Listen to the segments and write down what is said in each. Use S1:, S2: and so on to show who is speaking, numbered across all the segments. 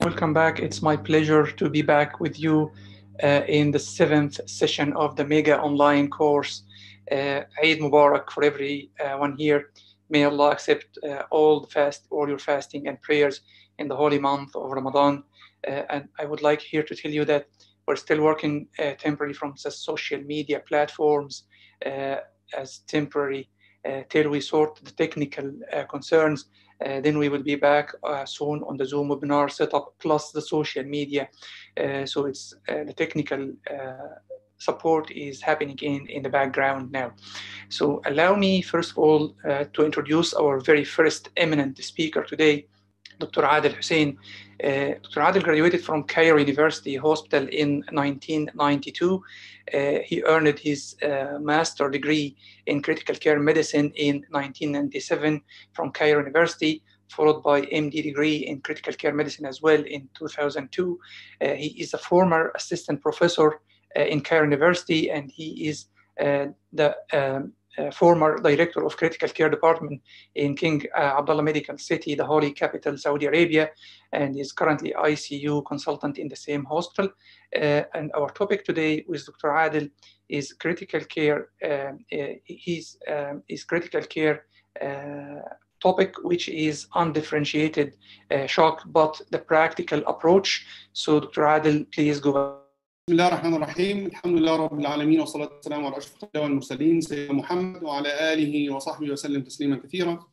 S1: Welcome back. It's my pleasure to be back with you uh, in the seventh session of the mega online course. Uh, Eid Mubarak for everyone here. May Allah accept uh, all the fast, all your fasting and prayers in the holy month of Ramadan. Uh, and I would like here to tell you that we're still working uh, temporarily from the social media platforms uh, as temporary uh, till we sort the technical uh, concerns. Uh, then we will be back soon on the Zoom webinar setup plus the social media. so it's the technical support is happening in, in the background now. So allow me, first of all, uh, to introduce our very first eminent speaker today, Dr. Adel Hussein. Uh, Dr. Adel graduated from Cairo University Hospital in 1992. Uh, he earned his uh, master degree in critical care medicine in 1997 from Cairo University, followed by MD degree in critical care medicine as well in 2002. Uh, he is a former assistant professor uh, in Cairo University, and he is uh, the um, uh, former director of critical care department in King uh, Abdullah Medical City, the holy capital, Saudi Arabia, and is currently ICU consultant in the same hospital. Uh, and our topic today with Dr. Adel is critical care. His, um, is critical care topic, which is undifferentiated shock, but the practical approach. So, Dr. Adel, please go.
S2: بسم الله الرحمن الرحيم الحمد لله رب العالمين والصلاة والسلام على أشرف الأنبياء والمرسلين سيدنا محمد وعلى آله وصحبه وسلم تسليما كثيرا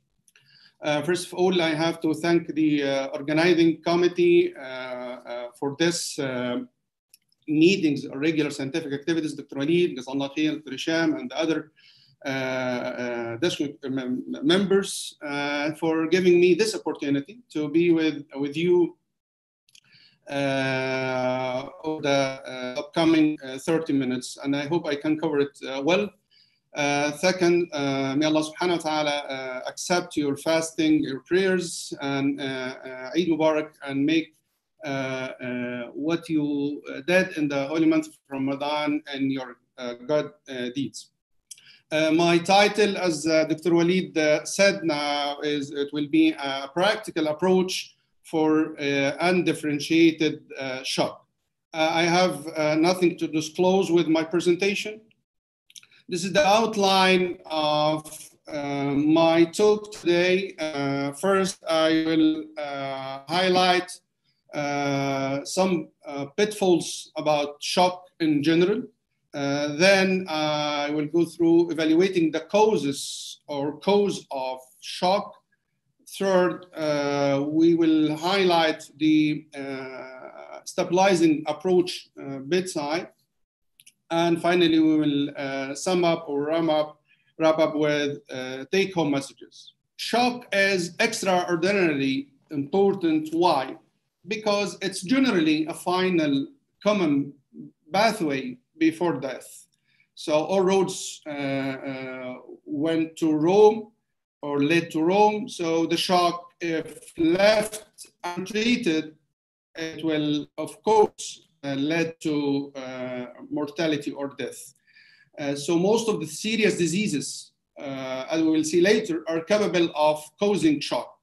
S2: Uh, first of all, I have to thank the uh, organizing committee uh, uh for this uh, meetings regular scientific activities, Dr. Walid, Gazallah Khair, Dr. Hisham, and the other uh, district members for giving me this opportunity to be with, with you uh, Uh, of the uh, upcoming uh, 30 minutes, and I hope I can cover it uh, well. Uh, second, may Allah subhanahu wa ta'ala accept your fasting, your prayers, and Eid Mubarak, and make what you did in the holy month of Ramadan and your good deeds. Uh, my title, as uh, Dr. Walid uh, said now, is it will be a practical approach for uh, undifferentiated uh, shock. Uh, I have nothing to disclose with my presentation. This is the outline of uh, my talk today. Uh, first, I will uh, highlight some pitfalls about shock in general. then I will go through evaluating the causes or cause of shock Third, uh, we will highlight the uh, stabilizing approach uh, bedside. And finally, we will uh, sum up or wrap up, wrap up with uh, take home messages. Shock is extraordinarily important. Why? Because it's generally a final common pathway before death. So all roads uh, went to Rome or led to Rome. So the shock, if left untreated, it will, of course, uh, lead to uh, mortality or death. Uh, so most of the serious diseases, uh, as we will see later, are capable of causing shock.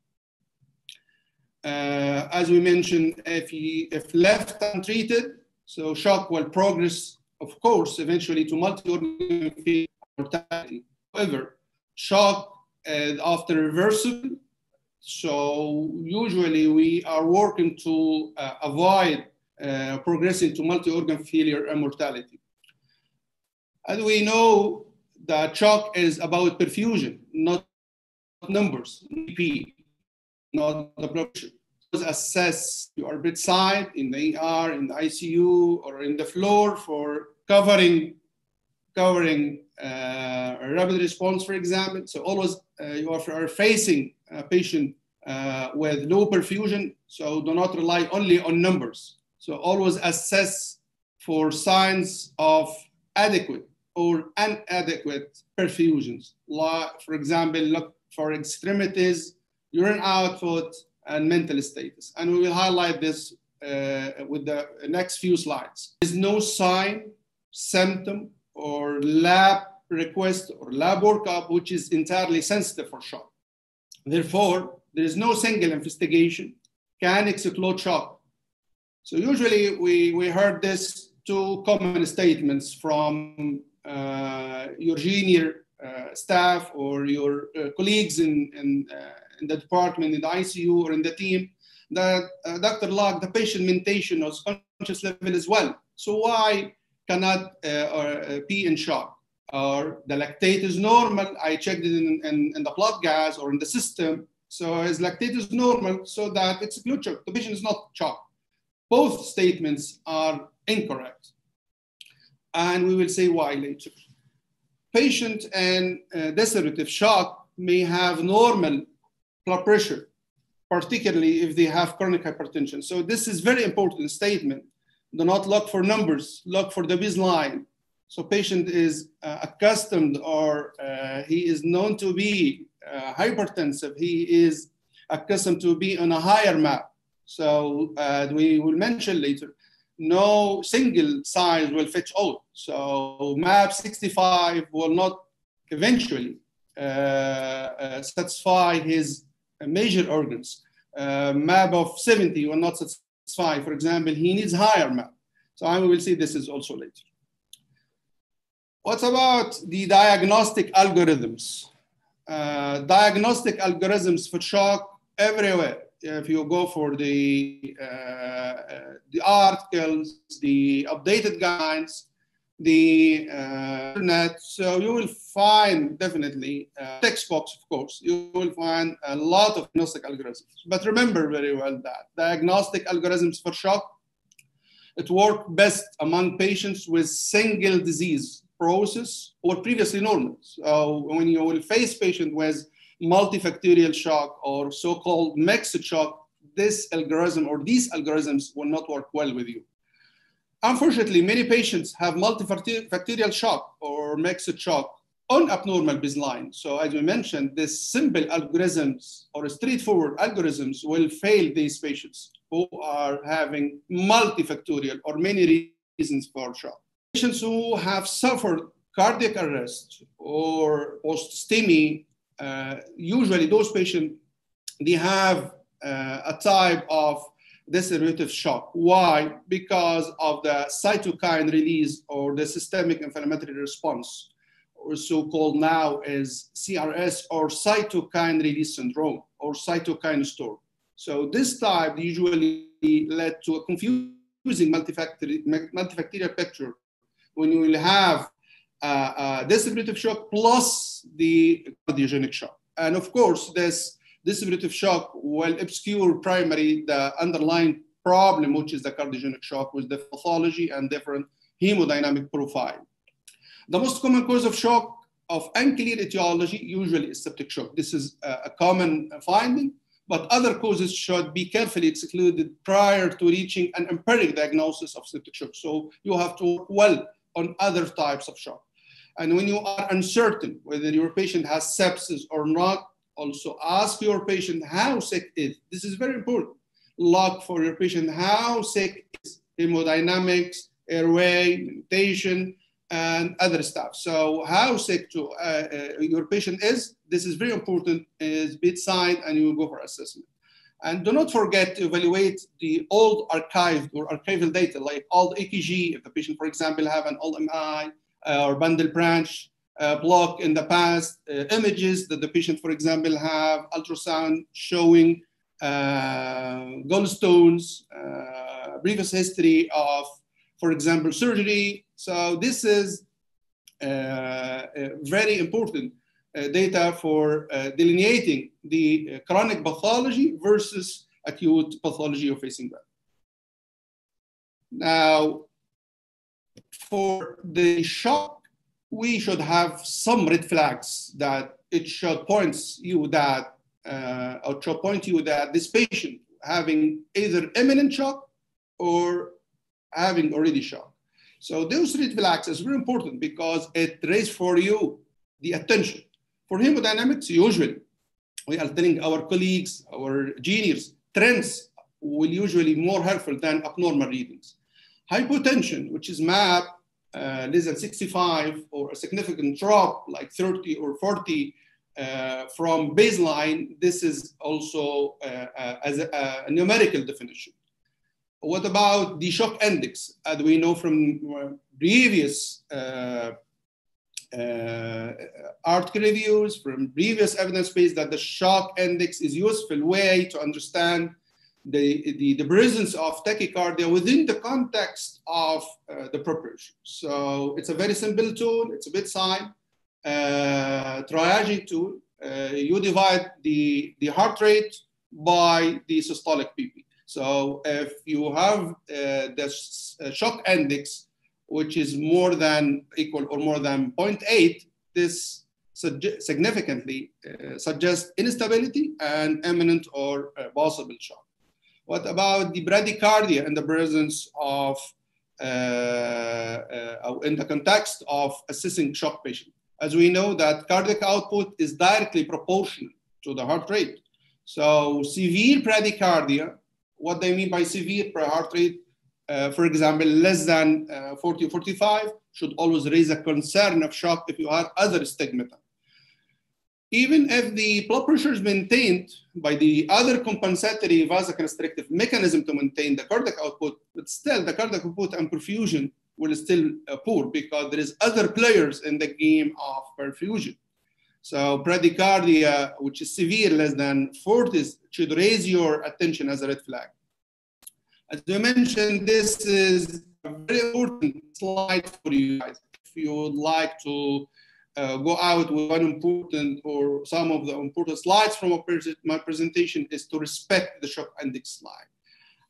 S2: Uh, as we mentioned, if, if left untreated, so shock will progress, of course, eventually to multi-organ mortality. However, shock after reversal. So usually we are working to uh, avoid uh, progressing to multi-organ failure and mortality. As we know, the shock is about perfusion, not numbers, BP, not the blood. Assess your bedside in the ER, in the ICU, or in the floor for covering covering uh, rapid response, for example. So always uh, you are facing a patient uh, with low perfusion, so do not rely only on numbers. So always assess for signs of adequate or inadequate perfusions. Like, for example, look for extremities, urine output, and mental status. And we will highlight this uh, with the next few slides. There's no sign, symptom, or lab request or lab workup, which is entirely sensitive for shock. Therefore, there is no single investigation can explode shock. So usually we, we heard this two common statements from uh, your junior uh, staff or your uh, colleagues in, in, uh, in, the department, in the ICU or in the team, that uh, Dr. Locke, the patient mentation of conscious level as well. So why cannot uh, or, be in shock? Or the lactate is normal, I checked it in, in, in the blood gas or in the system, so his lactate is normal, so that it's glute shock. The patient is not shocked. Both statements are incorrect. And we will say why later. Patient and uh, shock may have normal blood pressure, particularly if they have chronic hypertension. So this is very important statement. Do not look for numbers, look for the baseline. So patient is uh, accustomed or uh, he is known to be uh, hypertensive, he is accustomed to be on a higher map. So uh, we will mention later, no single size will fetch all. So map 65 will not eventually uh, uh, satisfy his major organs. Map of 70 will not satisfy. For example, he needs higher map. So I will see this is also later. What about the diagnostic algorithms? Uh, diagnostic algorithms for shock everywhere if you go for the, uh, the articles, the updated guides, the uh, internet, so you will find definitely uh, textbooks, of course, you will find a lot of diagnostic algorithms. But remember very well that diagnostic algorithms for shock, it work best among patients with single disease process or previously normal. So when you will face patient with multifactorial shock or so-called mixed shock, this algorithm or these algorithms will not work well with you. Unfortunately, many patients have multifactorial shock or mixed shock on abnormal baseline. So as we mentioned, these simple algorithms or straightforward algorithms will fail these patients who are having multifactorial or many reasons for shock. Patients who have suffered cardiac arrest or post-STEMI uh, usually those patients, they have uh, a type of decelerative shock. Why? Because of the cytokine release or the systemic inflammatory response, or so-called now as CRS or cytokine release syndrome or cytokine storm. So this type usually led to a confusing multifactorial picture when you will have uh, uh, distributive shock plus the cardiogenic shock. And of course, this distributive shock will obscure primarily the underlying problem, which is the cardiogenic shock with the pathology and different hemodynamic profile. The most common cause of shock of unclear etiology usually is septic shock. This is a, a common finding, but other causes should be carefully excluded prior to reaching an empiric diagnosis of septic shock. So you have to work well on other types of shock. And when you are uncertain whether your patient has sepsis or not, also ask your patient how sick is. This is very important. Log for your patient how sick is hemodynamics, airway, mentation, and other stuff. So how sick to, uh, uh, your patient is, this is very important, is bedside and you will go for assessment. And do not forget to evaluate the old archived or archival data, like old EKG, if the patient, for example, have an old MI, uh, or bundle branch uh, block in the past, uh, images that the patient, for example, have ultrasound showing gallstones, previous history of, for example, surgery. So this is very important uh, data for uh, delineating the uh, chronic pathology versus acute pathology you're facing that. Now, for the shock, we should have some red flags that it should point you that, uh, or should point you that this patient having either imminent shock or having already shock. So those red flags is very important because it raises for you the attention. For hemodynamics, usually we are telling our colleagues, our juniors, trends will usually more helpful than abnormal readings. Hypotension, which is MAP uh, less than 65 or a significant drop like 30 or 40 uh, from baseline, this is also uh, uh, as a, a, numerical definition. What about the shock index? As we know from previous uh, uh, article reviews, from previous evidence base that the shock index is useful way to understand the, the, the presence of tachycardia within the context of uh, the preparation. So it's a very simple tool, it's a bit sign uh, triaging tool, uh, you divide the, the heart rate by the systolic BP. So if you have uh, the uh, shock index, which is more than equal or more than 0.8, this significantly uh, suggests instability and imminent or uh, possible shock. What about the bradycardia in the presence of, uh, uh, in the context of assessing shock patient? as we know that cardiac output is directly proportional to the heart rate. So severe bradycardia, what they mean by severe heart rate, uh, for example, less than uh, 40 45 should always raise a concern of shock if you have other stigmata. Even if the blood pressure is maintained by the other compensatory vasoconstrictive mechanism to maintain the cardiac output, but still the cardiac output and perfusion will still uh, poor because there is other players in the game of perfusion. So bradycardia, which is severe, less than 40, should raise your attention as a red flag. As I mentioned, this is a very important slide for you guys. If you would like to uh, go out with one important or some of the important slides from my presentation is to respect the shock index slide.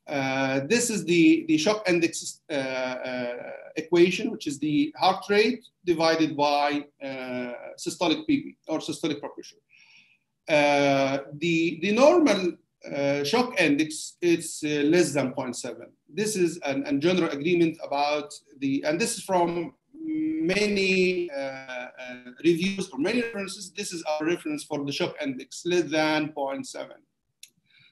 S2: Uh, this is the, the shock index uh, uh, equation, which is the heart rate divided by uh, systolic BP or systolic pressure. Uh, the, the normal shock index it's less than 0.7. This is an, an, general agreement about the, and this is from many reviews or many references. This is our reference for the shock index, less than 0.7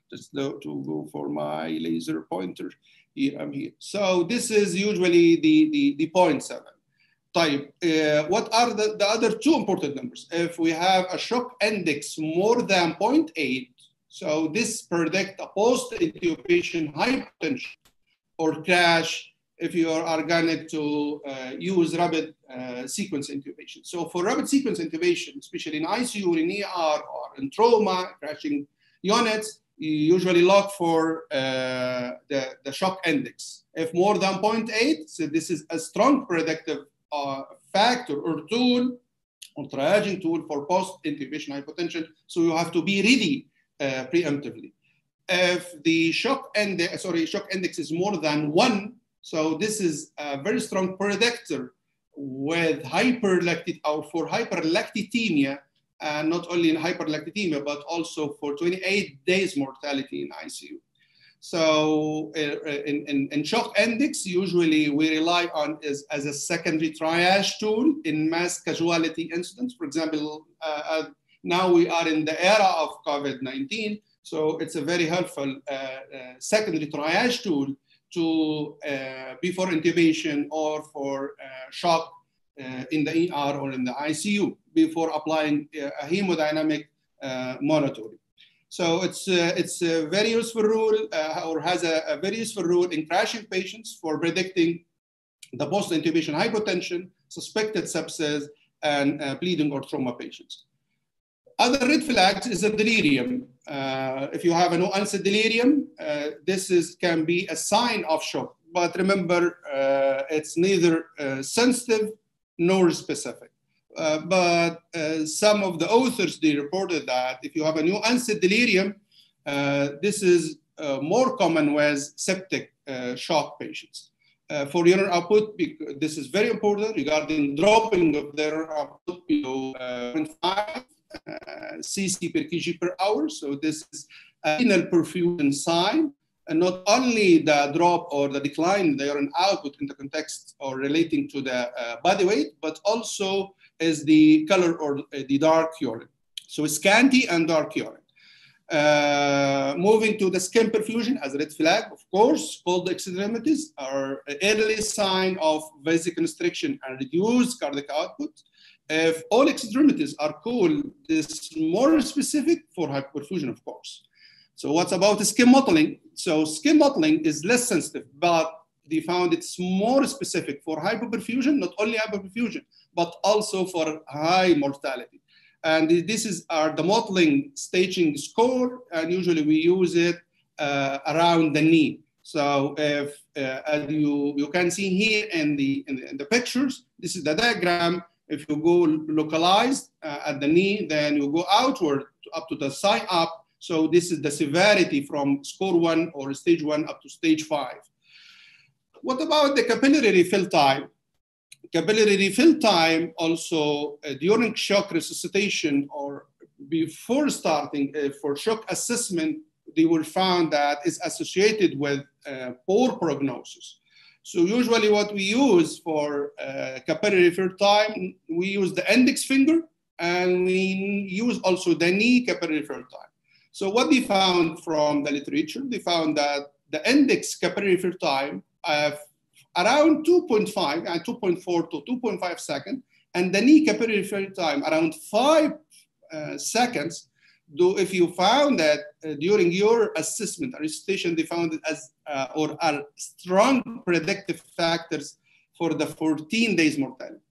S2: just to go for my laser pointer. Here I'm here. So this is usually the, the, the point seven. Type. Uh, what are the, the other two important numbers? If we have a shock index more than 0.8, so this predict a post-intubation hypotension or crash if you are organic to uh, use rapid uh, sequence intubation. So for rapid sequence intubation, especially in ICU, or in ER, or in trauma, crashing units, you usually look for uh, the, the shock index. If more than 0.8, so this is a strong predictive uh, factor or tool or triaging tool for post-intubation hypotension. So you have to be ready uh, preemptively. If the shock index, sorry, shock index is more than one, so this is a very strong predictor with or for hyperlactatemia and not only in hyperlactatemia, but also for 28 days mortality in ICU. So uh, in, in, in, shock index, usually we rely on as a secondary triage tool in mass casualty incidents. For example, uh, uh, now we are in the era of COVID-19, so it's a very helpful uh, uh, secondary triage tool to uh, before intubation or for shock in the ER or in the ICU before applying uh, a hemodynamic uh, monitoring. So it's, uh, it's a very useful rule or has a, a, very useful rule in crashing patients for predicting the post-intubation hypotension, suspected sepsis, and bleeding or trauma patients. Other red flags is a delirium. Uh, if you have a no onset delirium, uh, this is, can be a sign of shock. But remember, uh, it's neither sensitive nor specific. Uh, but uh, some of the authors, they reported that if you have a new onset delirium, uh, this is uh, more common with septic uh, shock patients. for urine output, this is very important regarding dropping of their output below 0.5 cc per kg per hour. So this is a renal perfusion sign and not only the drop or the decline in the urine output in the context or relating to the uh, body weight, but also is the color or uh, the dark urine. So scanty and dark urine. Uh, moving to the skin perfusion as a red flag, of course, cold extremities are early sign of vasoconstriction and reduced cardiac output. If all extremities are cool, this is more specific for hypoperfusion, of course. So what's about the skin mottling? So skin mottling is less sensitive, but they found it's more specific for hypoperfusion, not only hypoperfusion, but also for high mortality. And this is our the mottling staging score, and usually we use it uh, around the knee. So if uh, as you, you can see here in the, in the, in the pictures, this is the diagram. If you go localized uh, at the knee, then you go outward up to the side up. So this is the severity from score one or stage one up to stage five. What about the capillary refill time? Capillary refill time also uh, during shock resuscitation or before starting uh, for shock assessment, they were found that is associated with uh, poor prognosis. So usually what we use for uh, capillary refill time, we use the index finger and we use also the knee capillary refill time. So what they found from the literature, they found that the index capillary refill time uh, around 2.5 and 2.4 to 2.5 seconds, and the knee capillary refill time around five uh, seconds. Though if you found that uh, during your assessment or resuscitation, they found it as uh, or are strong predictive factors for the 14 days mortality.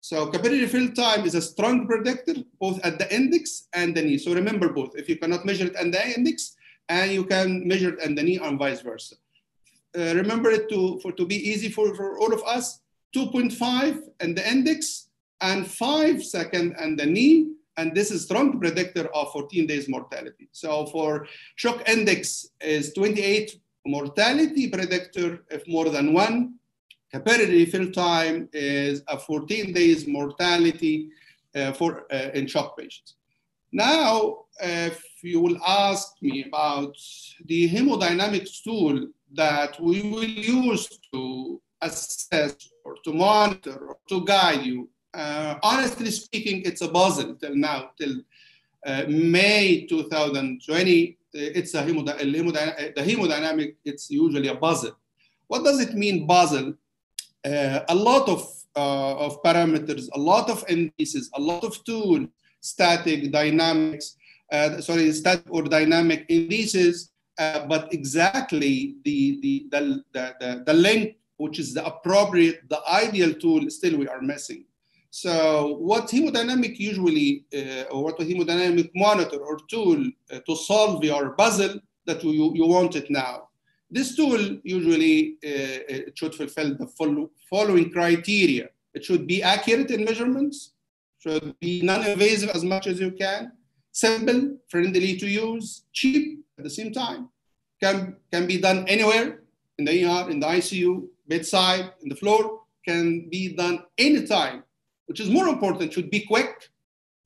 S2: So capillary refill time is a strong predictor both at the index and the knee. So remember both. If you cannot measure it at the index, and you can measure it at the knee and vice versa uh, remember it to, for, to be easy for, for all of us, 2.5 and the index and 5 second and the knee. And this is strong predictor of 14 days mortality. So for shock index is 28 mortality predictor if more than one. Capillary refill time is a 14 days mortality uh, for uh, in shock patients. Now, if you will ask me about the hemodynamics tool that we will use to assess or to monitor or to guide you. Uh, honestly speaking, it's a puzzle till now, till uh, May 2020. It's a hemodynamic, the hemodynamic, it's usually a puzzle. What does it mean, puzzle? Uh, a lot of, uh, of parameters, a lot of indices, a lot of tools, static, dynamics, uh, sorry, static or dynamic indices uh, but exactly the, the, the, the, the link, which is the appropriate, the ideal tool, still we are missing. So what hemodynamic usually, uh, or what a hemodynamic monitor or tool uh, to solve your puzzle that you, you want it now. This tool usually uh, it should fulfill the follow, following criteria. It should be accurate in measurements, should be non-invasive as much as you can, simple, friendly to use, cheap at the same time. Can, can be done anywhere in the ER, in the ICU, bedside, in the floor, can be done anytime, which is more important, should be quick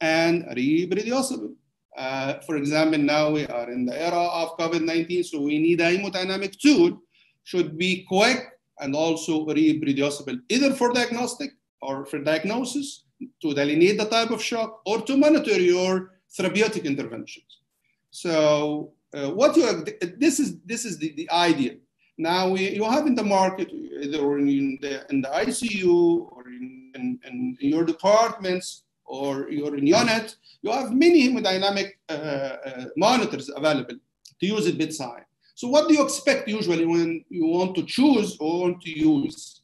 S2: and reproducible. Uh, for example, now we are in the era of COVID-19, so we need a hemodynamic tool, should be quick and also reproducible, either for diagnostic or for diagnosis, to delineate the type of shock, or to monitor your therapeutic interventions. So uh, what you have, this is this is the, the idea. Now we, you have in the market, either in the, in the ICU in, in, your departments or your unit, you have many hemodynamic uh, uh, monitors available to use it bedside. So what do you expect usually when you want to choose or want to use?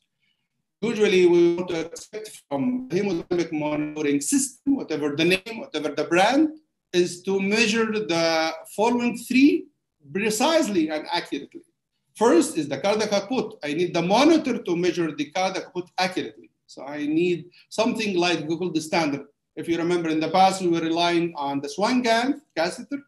S2: Usually we want to expect from hemodynamic monitoring system, whatever the name, whatever the brand, is to measure the following three precisely and accurately. First is the cardiac output. I need the monitor to measure the cardiac output accurately. So I need something like Google the standard. If you remember in the past, we were relying on the Swan-Ganz catheter.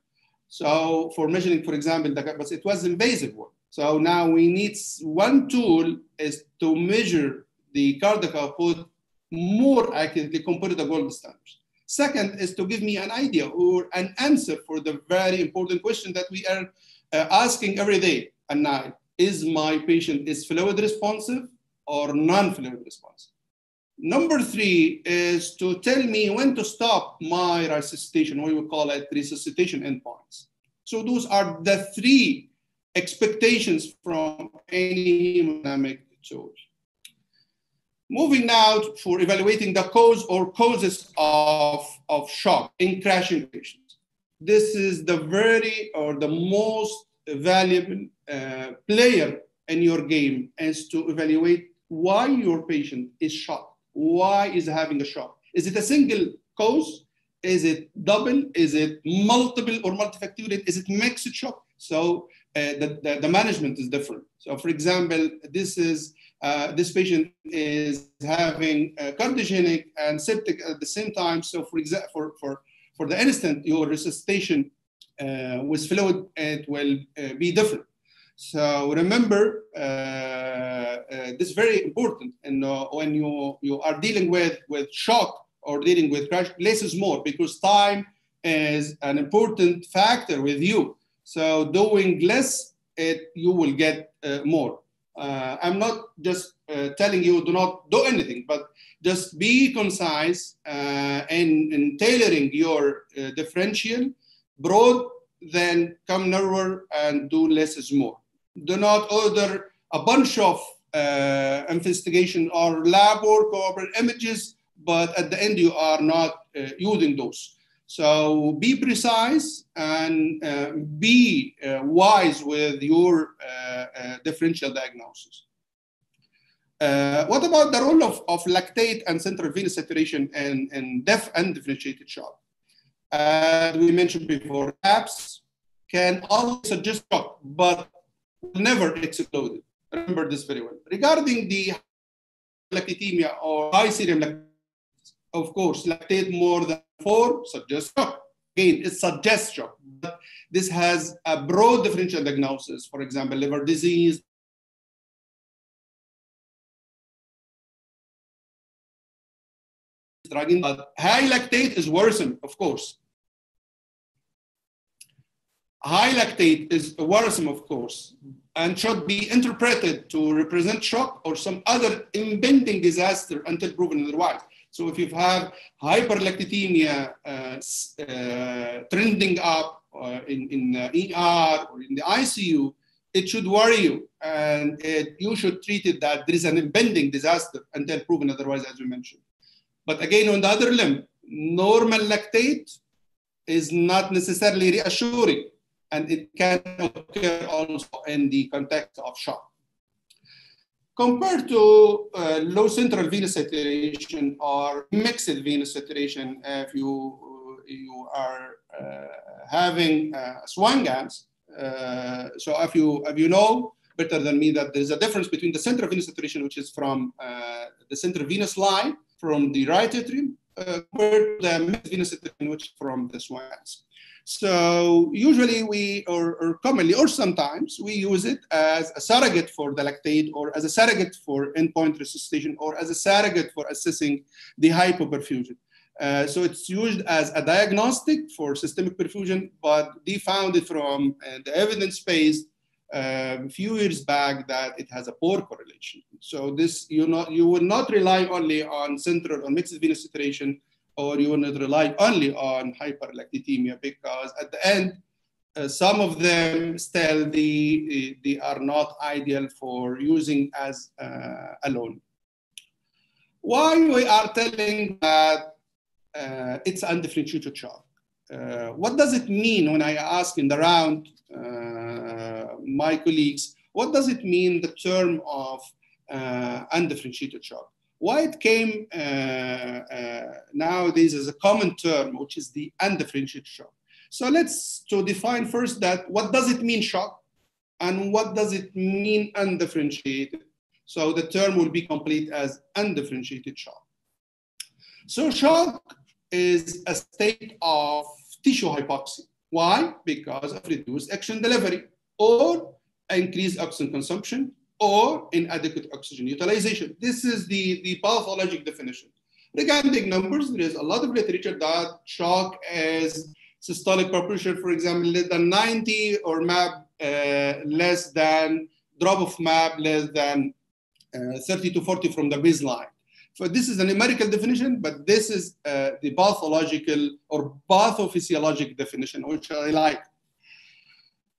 S2: So for measuring, for example, the, but it was invasive one. So now we need one tool is to measure the cardiac output more accurately compared to the gold standards. Second is to give me an idea or an answer for the very important question that we are uh, asking every day and night. Is my patient is fluid responsive or non-fluid responsive? Number three is to tell me when to stop my resuscitation, we call it resuscitation endpoints. So those are the three expectations from any hemodynamic tool. Moving now for evaluating the cause or causes of, of shock in crashing patients. This is the very or the most valuable uh, player in your game is to evaluate why your patient is shocked. Why is having a shock? Is it a single cause? Is it double? Is it multiple or multifactorial? Is it mixed shock? So uh, the, the, the, management is different. So for example, this is uh, this patient is having cardiogenic and septic at the same time. So for example, for, for, for the instant, your resuscitation uh, with fluid, it will uh, be different. So remember, uh, uh, this is very important. And when you, you are dealing with, with shock or dealing with crash, less is more because time is an important factor with you. So doing less, it you will get uh, more. Uh, I'm not just uh, telling you do not do anything, but just be concise in, in tailoring your differential, broad, then come narrower and do less is more. Do not order a bunch of uh, investigation or lab work or images, but at the end you are not uh, using those. So be precise and uh, be uh, wise with your uh, uh differential diagnosis. What about the role of, of lactate and central venous saturation in, in deaf and differentiated shock? As we mentioned before, apps can always suggest shock, but never explode. Remember this very well. Regarding the lactatemia or high serum lactate, of course, lactate more than four suggests shock. Again, it suggests shock. But this has a broad differential diagnosis, for example, liver disease, but high lactate is worrisome, of course. High lactate is worrisome, of course, and should be interpreted to represent shock or some other impending disaster until proven otherwise. So if you have hyperlactatemia uh, uh, trending up uh, in, in ER or in the ICU, it should worry you and it, you should treat it that there is an impending disaster until proven otherwise, as we mentioned. But again, on the other limb, normal lactate is not necessarily reassuring and it can occur also in the context of shock. Compared to uh, low central venous saturation or mixed venous saturation, if you, you are uh, having uh, Swan-Ganz, uh, so if you, if you know better than me that there's a difference between the central venous saturation, which is from uh, the central venous line from the right atrium, uh, compared to the mixed venous saturation, which is from the Swan-Ganz. So usually we, or, or, commonly, or sometimes we use it as a surrogate for the lactate or as a surrogate for endpoint resuscitation or as a surrogate for assessing the hypoperfusion. Uh, so it's used as a diagnostic for systemic perfusion, but they found it from uh, the evidence base a few years back that it has a poor correlation. So this you not you will not rely only on central or mixed venous saturation or you will not rely only on hyperlactatemia because at the end, uh, some of them still they, they are not ideal for using as uh, alone. Why we are telling that uh, it's undifferentiated shock? Uh, what does it mean when I ask in the round uh, my colleagues, what does it mean the term of uh, undifferentiated shock? Why it came uh, uh, nowadays as a common term, which is the undifferentiated shock. So let's to define first that what does it mean shock and what does it mean undifferentiated? So the term will be complete as undifferentiated shock. So shock is a state of tissue hypoxia. Why? Because of reduced oxygen delivery or increased oxygen consumption or inadequate oxygen utilization. This is the, the pathologic definition. Regarding numbers, there is a lot of literature that shock as systolic pressure, for example, less than 90 or MAP uh, less than drop of MAP less than uh, 30 to 40 from the baseline. So this is a numerical definition, but this is uh, the pathological or pathophysiologic definition, which I like.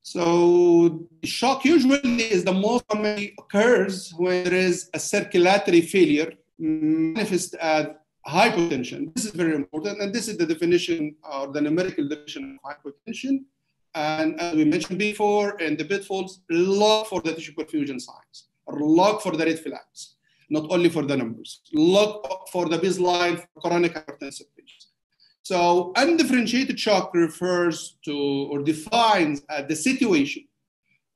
S2: So shock usually is the most commonly occurs when there is a circulatory failure manifest as hypotension. This is very important, and this is the definition or the numerical definition of hypotension. And as we mentioned before, in the pitfalls, look for the tissue perfusion signs, look for the red flags, not only for the numbers. Look for the baseline for chronic hypertensive patients. So undifferentiated shock refers to or defines uh, the situation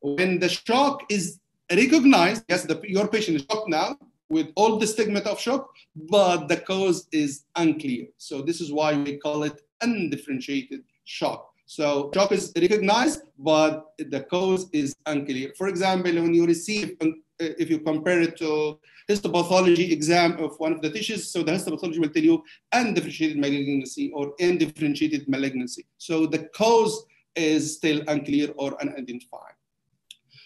S2: when the shock is recognized. Yes, the, your patient is shocked now with all the stigmata of shock, but the cause is unclear. So this is why we call it undifferentiated shock. So shock is recognized, but the cause is unclear. For example, when you receive, if you compare it to histopathology exam of one of the tissues, so the histopathology will tell you undifferentiated malignancy or undifferentiated malignancy. So the cause is still unclear or unidentified.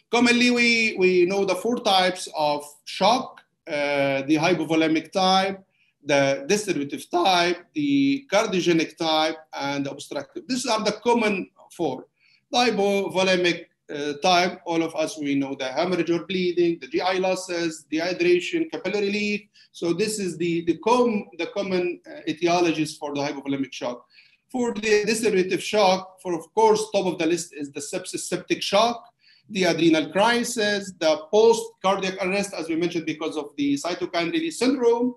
S2: Commonly, we, we know the four types of shock, uh, the hypovolemic type, the distributive type, the cardiogenic type, and the obstructive. These are the common four. Hypovolemic uh, type, all of us, we know the hemorrhage or bleeding, the GI losses, dehydration, capillary leak. So this is the, the, com, the common uh, etiologies for the hypovolemic shock. For the distributive shock, for of course, top of the list is the sepsis septic shock, the adrenal crisis, the post cardiac arrest, as we mentioned, because of the cytokine release syndrome,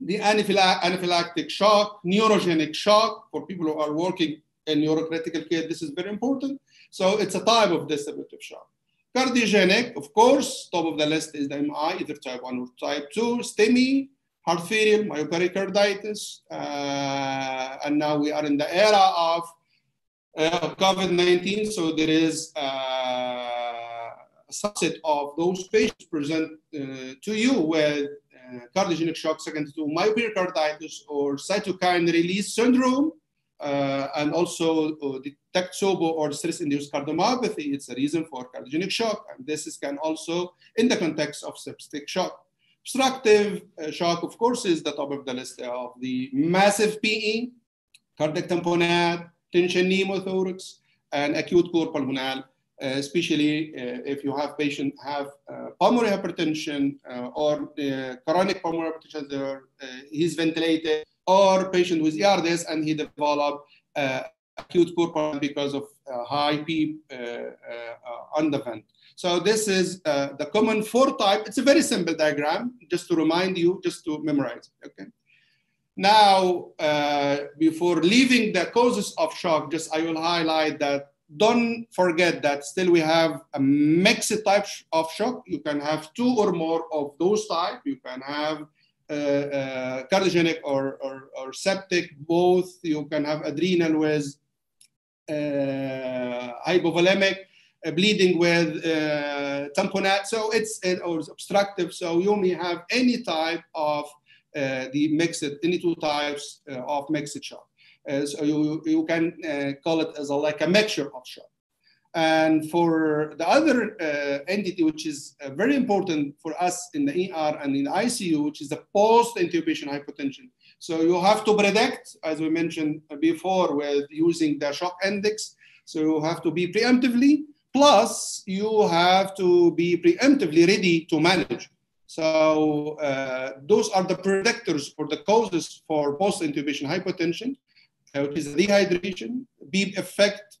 S2: the anaphylactic shock, neurogenic shock for people who are working in neurocritical care. This is very important. So it's a type of distributive shock. Cardiogenic, of course, top of the list is the MI, either type 1 or type 2, STEMI, heart failure, myopericarditis, uh, and now we are in the era of uh, COVID-19, so there is uh, a subset of those patients present uh, to you with uh, cardiogenic shock second to myopericarditis or cytokine release syndrome, uh, and also uh, the Takotsubo or stress-induced cardiomyopathy. It's a reason for cardiogenic shock, and this is can also in the context of septic shock. Obstructive shock, of course, is the top of the list of the massive PE, cardiac tamponade, tension pneumothorax, and acute cor pulmonale uh, especially uh, if you have patient have uh, pulmonary hypertension or chronic pulmonary hypertension, he's ventilated, or patient with ARDS and he developed acute cor because of high PEEP on the vent. So this is uh, the common four type. It's a very simple diagram, just to remind you, just to memorize. Okay. Now, uh, before leaving the causes of shock, just I will highlight that don't forget that still we have a mixed type of shock. You can have two or more of those type. You can have uh, uh, cardiogenic or, or, or, septic, both. You can have adrenal with uh, hypovolemic, bleeding with tamponade. So it's or obstructive. So you may have any type of the mixed, any two types of mixed shock. So you, you can call it as a, like a mixture of shock. And for the other uh, entity, which is uh, very important for us in the ER and in the ICU, which is the post-intubation hypotension. So you have to predict, as we mentioned before, with using the shock index. So you have to be preemptively, plus you have to be preemptively ready to manage. So uh, those are the predictors for the causes for post-intubation hypotension which is dehydration, PEEP effect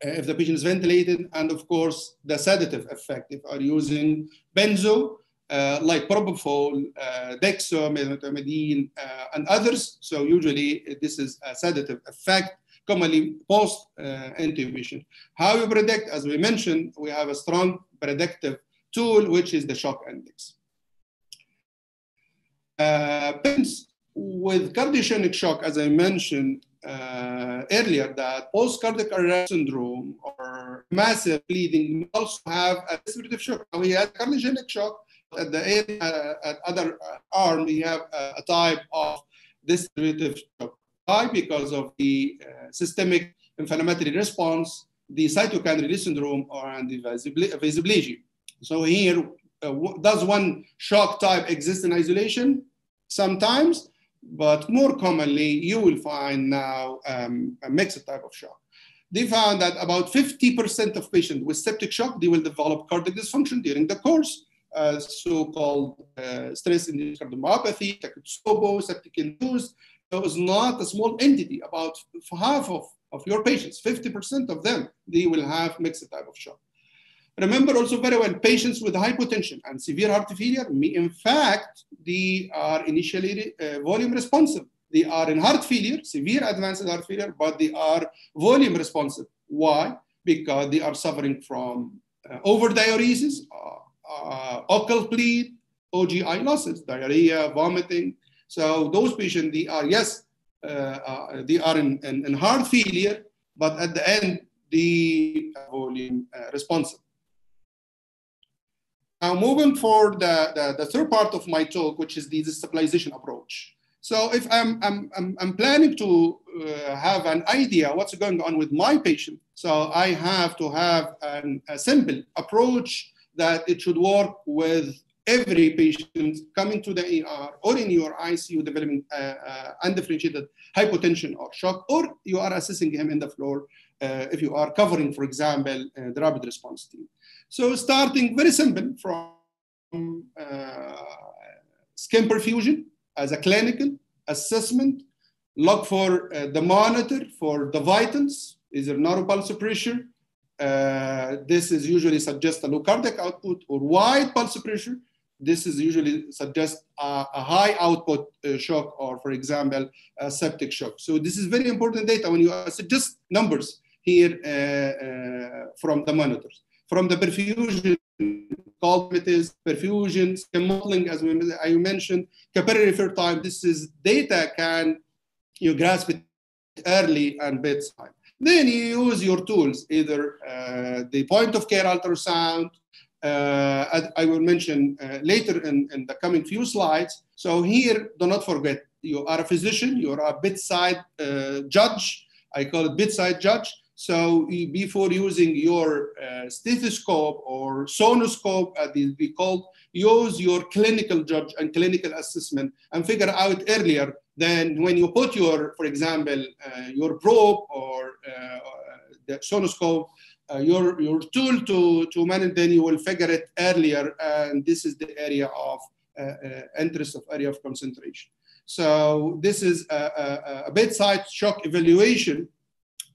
S2: if the patient is ventilated, and of course the sedative effect if are using benzo, uh, like propofol, uh, dexo, medetomidine, uh, and others. So usually this is a sedative effect, commonly post uh, intubation. How you predict, as we mentioned, we have a strong predictive tool, which is the shock index. Uh, with cardiogenic shock, as I mentioned, uh, earlier that post-cardiac arrest syndrome or massive bleeding also have a distributive shock. We had cardiogenic shock. At the end, uh, at other uh, arm, we have a, a, type of distributive shock. Why? Because of the uh, systemic inflammatory response, the cytokine release syndrome, or and the vasoplegia. So here, uh, does one shock type exist in isolation? Sometimes, but more commonly, you will find now um, a mixed type of shock. They found that about 50% of patients with septic shock, they will develop cardiac dysfunction during the course. uh, so-called uh, stress-induced cardiomyopathy, Takotsubo, septic induced. So it's not a small entity. About half of, of your patients, 50% of them, they will have mixed type of shock. Remember also very well, patients with hypotension and severe heart failure, in fact, they are initially uh, volume responsive. They are in heart failure, severe advanced heart failure, but they are volume responsive. Why? Because they are suffering from uh, overdiuresis, uh, uh, occult bleed, OGI losses, diarrhea, vomiting. So those patients, they are, yes, uh, uh, they are in, in, in, heart failure, but at the end, the volume uh, responsive. Now moving for the, the, the, third part of my talk, which is the destabilization approach. So if I'm, I'm, I'm, I'm planning to uh, have an idea what's going on with my patient, so I have to have an, a simple approach that it should work with every patient coming to the ER or in your ICU developing uh, uh, undifferentiated hypotension or shock, or you are assessing him in the floor uh, if you are covering, for example, uh, the rapid response team. So starting very simple from uh, skin perfusion as a clinical assessment, look for uh, the monitor for the vitals, is there narrow pulse pressure? Uh, this is usually suggest a low cardiac output or wide pulse pressure. This is usually suggest a, a high output uh, shock or, for example, a septic shock. So this is very important data when you suggest numbers here uh, uh, from the monitors from the perfusion culprits, perfusion, skin mottling, as we, I mentioned, capillary refill time. This is data can you grasp it early and bedside. Then you use your tools, either uh, the point of care ultrasound, uh, I will mention uh, later in, in, the coming few slides. So here, do not forget, you are a physician, you are a bedside uh, judge. I call it bedside judge. So before using your uh, stethoscope or sonoscope, as it be called, use your clinical judge and clinical assessment and figure out earlier than when you put your, for example, uh, your probe or uh, the sonoscope, uh, your, your tool to, to manage, then you will figure it earlier. And this is the area of uh, uh, interest of area of concentration. So this is a, a, a bedside shock evaluation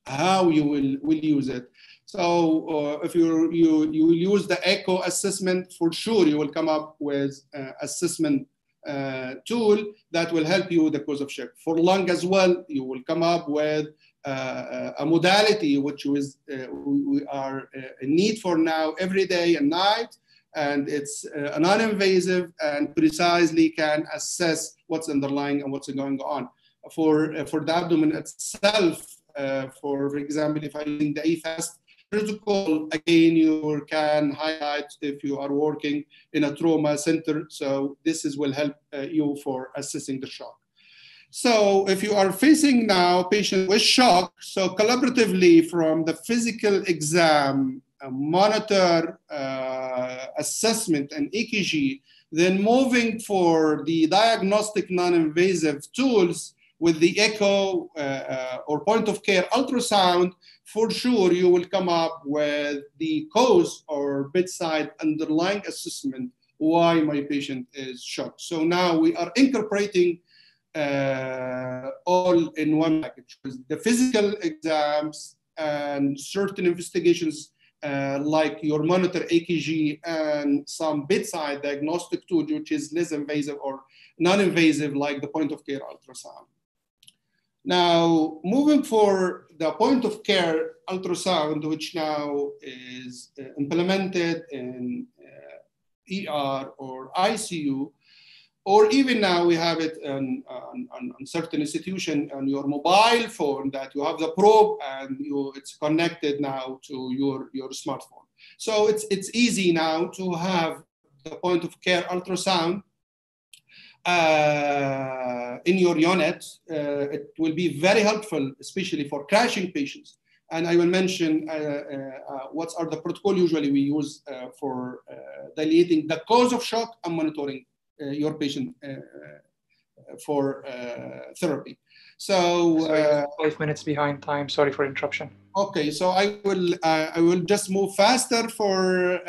S2: how you will, will use it. So uh, if you, you, you will use the echo assessment, for sure you will come up with uh, assessment uh, tool that will help you with the cause of shock. For lung as well, you will come up with uh, a modality which is, uh, we are uh, in need for now every day and night, and it's uh, non-invasive and precisely can assess what's underlying and what's going on. For, for the abdomen itself, uh, for example, if I'm using the eFAST protocol, again, you can highlight if you are working in a trauma center. So this is will help uh, you for assessing the shock. So if you are facing now patient with shock, so collaboratively from the physical exam, uh, monitor, uh, assessment, and EKG, then moving for the diagnostic non-invasive tools, with the echo uh, uh, or point of care ultrasound, for sure you will come up with the cause or bedside underlying assessment why my patient is shocked. So now we are incorporating uh, all in one package the physical exams and certain investigations uh, like your monitor EKG and some bedside diagnostic tool, which is less invasive or non-invasive, like the point of care ultrasound. Now, moving for the point of care ultrasound, which now is uh, implemented in uh, ER or ICU, or even now we have it on, on, on, certain institution on your mobile phone that you have the probe and you, it's connected now to your, your smartphone. So it's, it's easy now to have the point of care ultrasound uh, in your unit, uh, it will be very helpful, especially for crashing patients. And I will mention uh, uh what are the protocol usually we use uh, for uh, delineating the cause of shock and monitoring your patient for therapy. So
S1: Sorry, five minutes behind time. Sorry for interruption.
S2: Okay, so I will I will just move faster for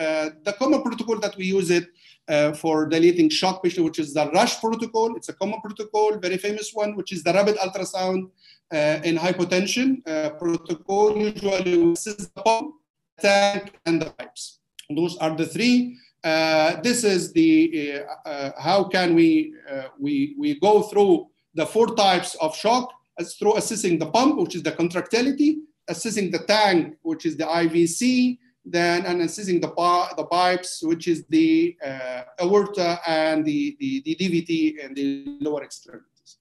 S2: the common protocol that we use it uh, for dilating shock patient, which is the RUSH protocol. It's a common protocol, very famous one, which is the rapid ultrasound uh, in hypotension uh, protocol. Usually, assist the pump, tank, and the pipes. Those are the three. Uh, this is the uh, uh, how can we we we go through the four types of shock as through assessing the pump, which is the contractility, assessing the tank, which is the IVC, then and assessing the, the pipes, which is the uh, aorta and the, the, the DVT and the lower extremities.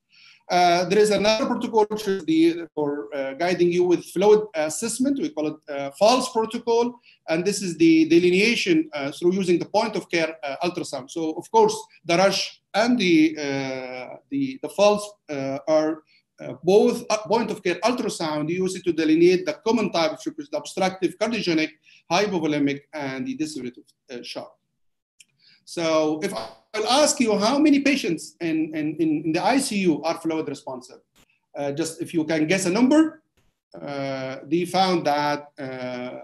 S2: Uh, there is another protocol the, for uh, guiding you with fluid assessment. We call it uh, FALLS protocol. And this is the delineation uh, through using the point of care uh, ultrasound. So, of course, the RUSH and the, the, the FALLS are uh, both uh, point of care ultrasound use it to delineate the common which is the obstructive cardiogenic, hypovolemic, and the distributive uh, shock. So if I'll ask you how many patients in, in, in the ICU are fluid responsive, uh, just if you can guess a number, uh, they found that uh,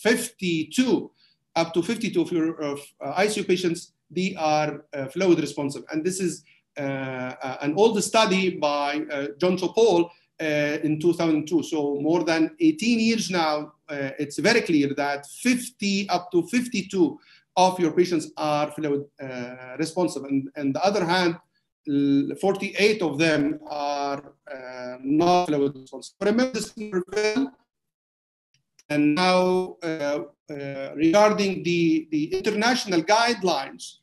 S2: 52, up to 52 of, your, of ICU patients, they are fluid responsive. And this is an old study by uh, John Teboul in 2002. So more than 18 years now, it's very clear that 50 up to 52 of your patients are fluid responsive. And on the other hand, 48 of them are uh, not fluid responsive. Remember this and now uh, uh, regarding the, the international guidelines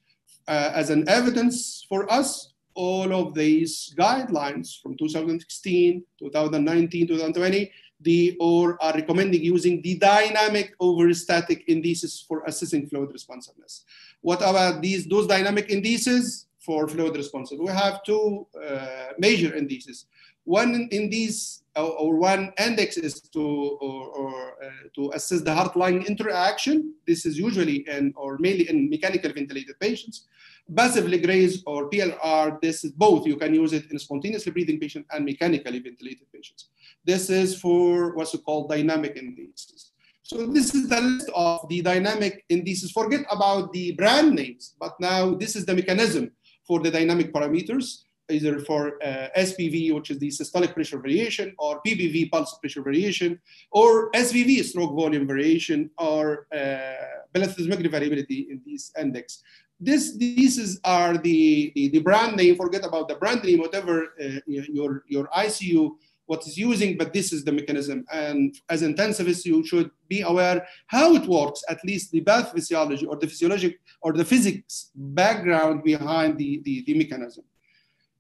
S2: as an evidence for us, all of these guidelines from 2016, 2019, 2020, the or are recommending using the dynamic over static indices for assessing fluid responsiveness. What about these those dynamic indices for fluid responsiveness? We have two uh, major indices. One in these or one index is to or, or uh, to assess the heart-lung interaction. This is usually in or mainly in mechanical ventilated patients. Passive leg raise or PLR, this is both. You can use it in spontaneously breathing patients and mechanically ventilated patients. This is for what's called dynamic indices. So this is the list of the dynamic indices. Forget about the brand names, but now this is the mechanism for the dynamic parameters, either for uh, SPV, which is the systolic pressure variation, or PPV, pulse pressure variation, or SVV, stroke volume variation, or uh, variability in this index this these are the, the, the brand name. Forget about the brand name, whatever uh, your your ICU what is using, but this is the mechanism. And as intensivists, you should be aware how it works, at least the bath physiology or the physiologic or the physics background behind the, the, the mechanism.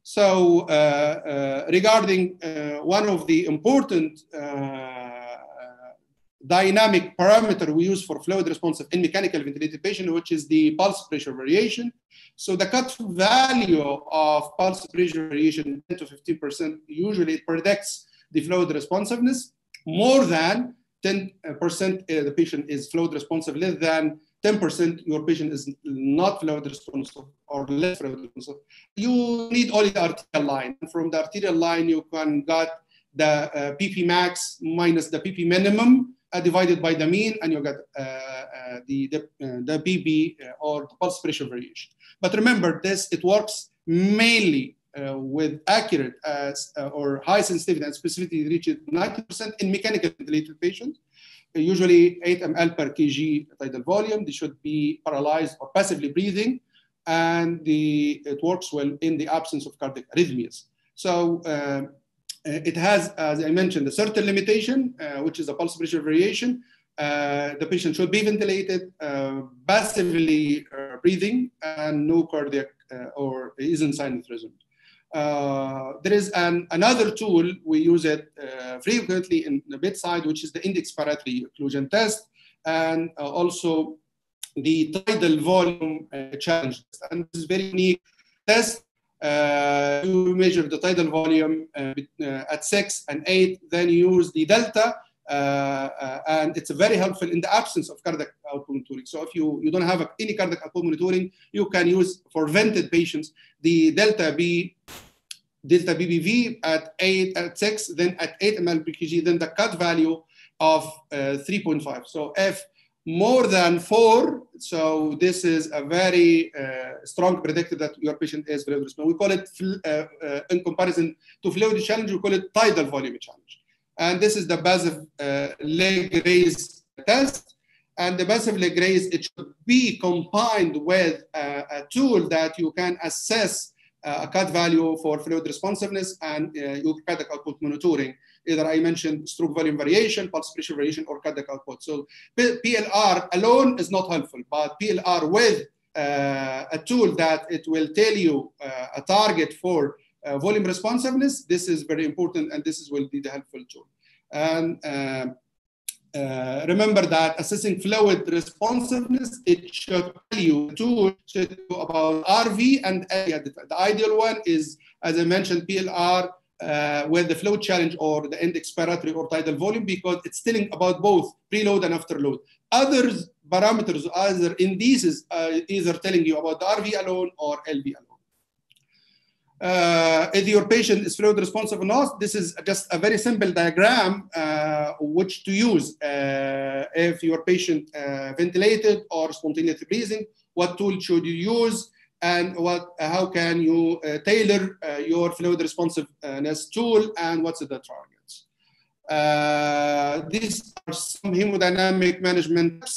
S2: So uh, uh, regarding uh, one of the important uh, dynamic parameter we use for fluid responsive in mechanical ventilated patient, which is the pulse pressure variation. So the cut value of pulse pressure variation 10 to 15%, usually predicts the fluid responsiveness. More than 10% uh, the patient is fluid responsive, less than 10% your patient is not fluid responsive or less fluid responsive. You need only the arterial line. From the arterial line, you can get the uh, PP max minus the PP minimum uh, divided by the mean, and you get uh, uh, the, the, the PP or the pulse pressure variation. But remember this, it works mainly uh, with accurate uh, uh, or high sensitivity and specificity reached 90% in mechanically ventilated patients. Usually 8 ml per kg tidal volume. They should be paralyzed or passively breathing, and the, it works well in the absence of cardiac arrhythmias. So uh, it has, as I mentioned, a certain limitation, uh, which is a pulse pressure variation. Uh, the patient should be ventilated, passively breathing, and no cardiac or isn't sinus rhythm. Uh, there is an, another tool, we use it uh, frequently in the bedside, which is the end-expiratory occlusion test, and uh, also the tidal volume challenge. And this is very unique test uh, you measure the tidal volume uh, uh, at six and eight, then you use the delta, and it's very helpful in the absence of cardiac output monitoring. So if you, you don't have any cardiac output monitoring, you can use for vented patients the delta B delta PPV at 8 at 6 then at 8 ml per kg then the cut value of uh, 3.5 so if more than four, so this is a very uh, strong predictor that your patient is fluid responsive. We call it, uh, uh, in comparison to fluid challenge, we call it tidal volume challenge. And this is the passive uh, leg raise test. And the passive leg raise, it should be combined with uh, a tool that you can assess a cut value for fluid responsiveness and your cardiac output monitoring either I mentioned stroke volume variation, pulse pressure variation, or cardiac output. So PLR alone is not helpful, but PLR with uh, a tool that it will tell you uh, a target for uh, volume responsiveness, this is very important, and this is, will be the helpful tool. And um, uh, remember that assessing fluid responsiveness, it should tell you two about RV and The ideal one is, as I mentioned, PLR uh, with the flow challenge or the end expiratory or tidal volume because it's telling about both preload and afterload. Other parameters, other indices, uh, either telling you about the RV alone or LV alone. Uh, if your patient is fluid responsive or not, this is just a very simple diagram uh, which to use. Uh, if your patient uh, ventilated or spontaneous breathing, what tool should you use? and what, how can you uh, tailor uh, your fluid responsiveness tool and what's the targets. Uh, these are some hemodynamic management.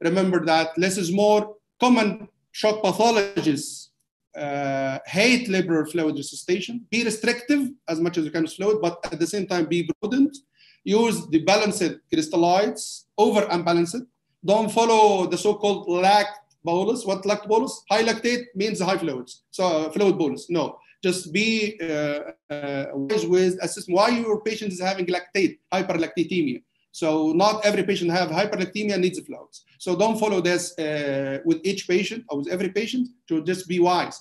S2: Remember that less is more. Common shock pathologies uh, hate liberal fluid resuscitation. Be restrictive as much as you can with fluid, but at the same time be prudent. Use the balanced crystalloids over unbalanced. Don't follow the so-called lack bolus. What lact bolus? High lactate means high fluids. So uh, fluid bolus. No, just be uh, uh, wise with assessment why your patient is having lactate, hyperlactatemia. So not every patient have hyperlactemia needs fluids. So don't follow this uh, with each patient or with every patient. To just be wise.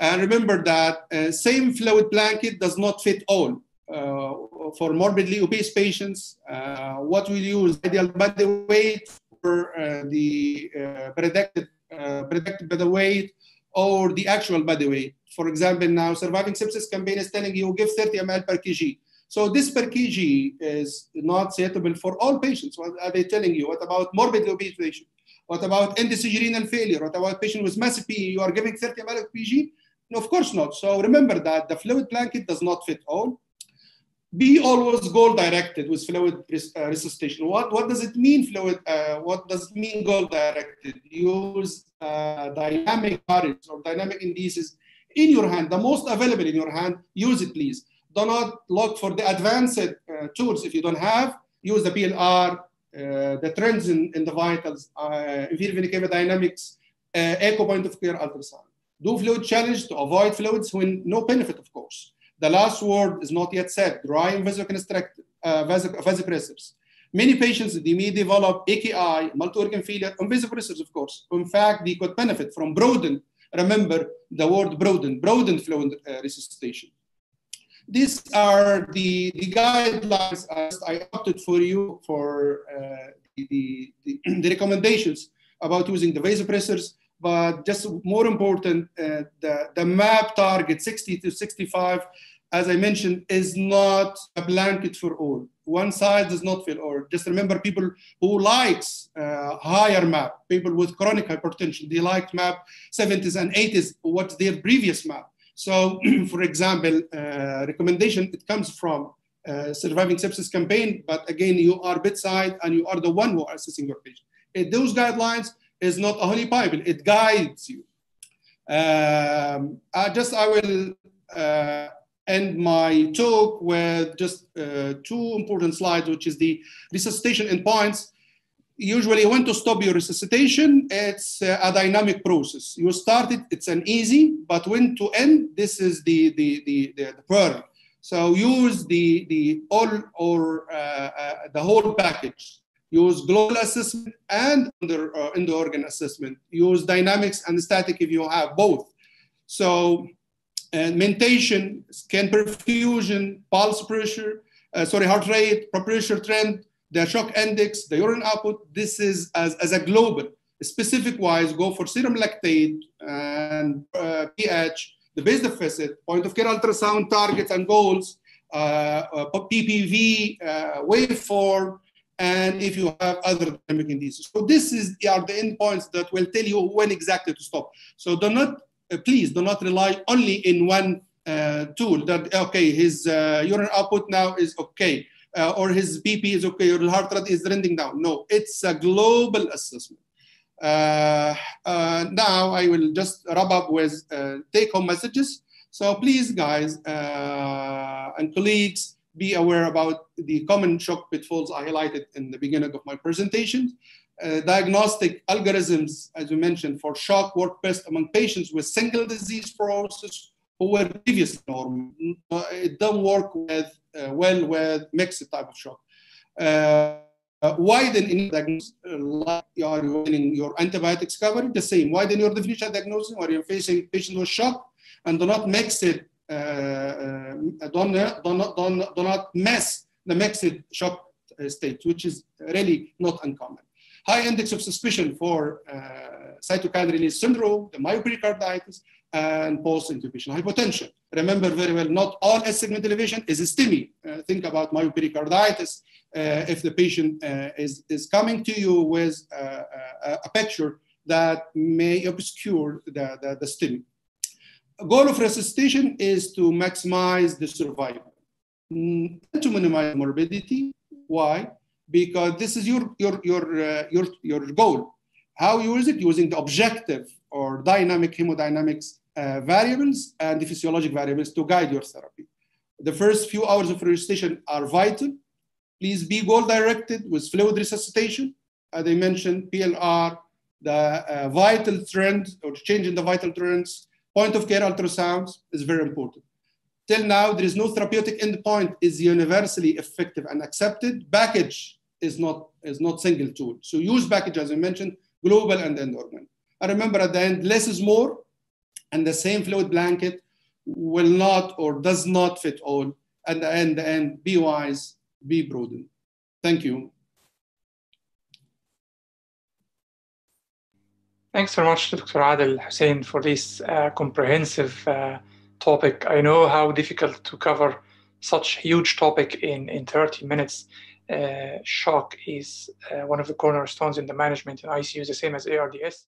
S2: And remember that uh, same fluid blanket does not fit all. Uh, for morbidly obese patients, what we use ideal body weight uh, the uh, predicted, uh, predicted by the weight or the actual body weight. For example, now surviving sepsis campaign is telling you give 30 ml per kg. So this per kg is not suitable for all patients. What are they telling you? What about morbid obese? What about end-stage renal failure? What about patient with massive PE? You are giving 30 ml per kg? No, of course not. So remember that the fluid blanket does not fit all be always goal directed with fluid res uh, resuscitation. What, what does it mean fluid? Uh, what does it mean goal directed? Use uh, dynamic variables or dynamic indices in your hand, the most available in your hand, use it please. Do not look for the advanced uh, tools if you don't have, use the PLR, uh, the trends in, in the vitals, uh, vena dynamics, echo point of care ultrasound. Do fluid challenge to avoid fluids when no benefit, of course. The last word is not yet said. Dry vasoconstrictive uh, vasopressors. Many patients, they may develop AKI, multi-organ failure, and vasopressors, of course. In fact, they could benefit from broadened, remember the word broadened, broadened fluid uh, resuscitation. These are the, the guidelines as I opted for you for uh, the, the, the, recommendations about using the vasopressors but just more important, uh, the, the map target 60 to 65, as I mentioned, is not a blanket for all. One size does not fit all. Just remember people who likes uh, higher map, people with chronic hypertension, they like map 70s and 80s, what's their previous map. So for example, uh, recommendation, it comes from uh, surviving sepsis campaign, but again, you are bedside and you are the one who are assessing your patient. Those guidelines, is not a holy Bible. It guides you. Um, I just I will uh, end my talk with just uh, two important slides, which is the resuscitation endpoints. Usually, when to stop your resuscitation, it's uh, a dynamic process. You start it; it's an easy, but when to end, this is the the the, the, the pearl. So use the the all or uh, uh, the whole package use global assessment and under, uh, the organ assessment. Use dynamics and static if you have both. So and mentation, scan perfusion, pulse pressure, uh, sorry, heart rate, pressure trend, the shock index, the urine output. This is as, as a global. Specific wise, go for serum lactate and uh, pH, the base deficit, point of care ultrasound targets and goals, uh, uh PPV, uh, waveform, and if you have other dynamic indices. So this is are the endpoints that will tell you when exactly to stop. So do not, uh, please do not rely only in one uh, tool that, okay, his uh, urine output now is okay, uh, or his BP is okay, or heart rate is trending down. No, it's a global assessment. Uh, uh, now I will just wrap up with take home messages. So please, guys and colleagues, be aware about the common shock pitfalls I highlighted in the beginning of my presentation. Uh, diagnostic algorithms, as you mentioned, for shock work best among patients with single disease process who were previously normal. Uh, it doesn't work with, uh, Uh, well with mixed type of shock. Uh, uh widen in diagnosis, uh, like you are in your antibiotics coverage, the same. Widen your differential diagnosis when you're facing patient with shock and do not mix it don't, don't, don't, do not mess the mixed shock state, which is really not uncommon. High index of suspicion for uh, cytokine release syndrome, the myopericarditis, and post-intubation hypotension. Remember very well, not all ST-segment elevation is STEMI. Uh, think about myopericarditis. Uh, if the patient uh, is, is coming to you with uh, a picture that may obscure the, the, the STEMI goal of resuscitation is to maximize the survival, mm, to minimize morbidity. Why? Because this is your, your, your, uh, your, your goal. How you use it? Using the objective or dynamic hemodynamics uh, variables and the physiologic variables to guide your therapy. The first few hours of resuscitation are vital. Please be goal directed with fluid resuscitation. As I mentioned, PLR, the uh, vital trend or change in the vital trends, Point of care ultrasounds is very important. Till now, there is no therapeutic endpoint is universally effective and accepted. Package is not, is not single tool. So use package, as I mentioned, global and end. I remember at the end, less is more, and the same fluid blanket will not or does not fit all. At the end, the end, be wise, be prudent. Thank you.
S1: Thanks very much, Dr. Adel Hussein, for this uh, comprehensive uh, topic. I know how difficult to cover such huge topic in, in 30 minutes. Uh, shock is uh, one of the cornerstones in the management in ICU, the same as ARDS.